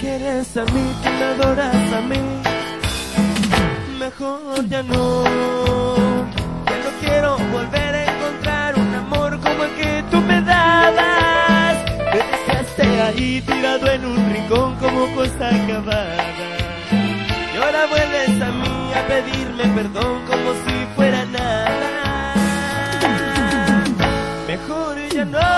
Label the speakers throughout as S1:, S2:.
S1: quieres a mí, tú me adoras a mí. Mejor ya no, ya no quiero volver a encontrar un amor como el que tú me dabas. Me dejaste ahí tirado en un rincón como cosa acabada. Y ahora vuelves a mí a pedirme perdón como si fuera nada. Mejor ya no,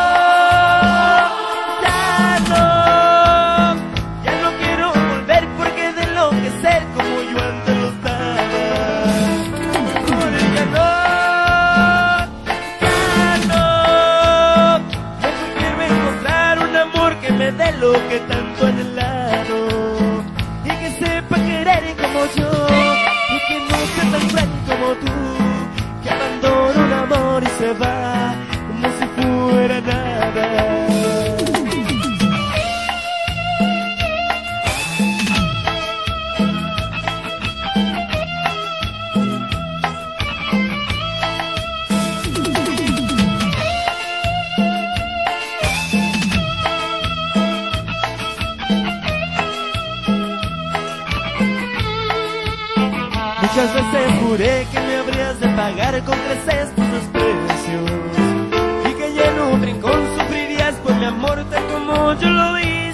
S1: dé lo que tanto anhelado. Y que sepa querer como yo Muchas veces juré que me habrías de pagar con creces tus desprecios y que ya un rincón sufrirías por mi amor tal como yo lo vi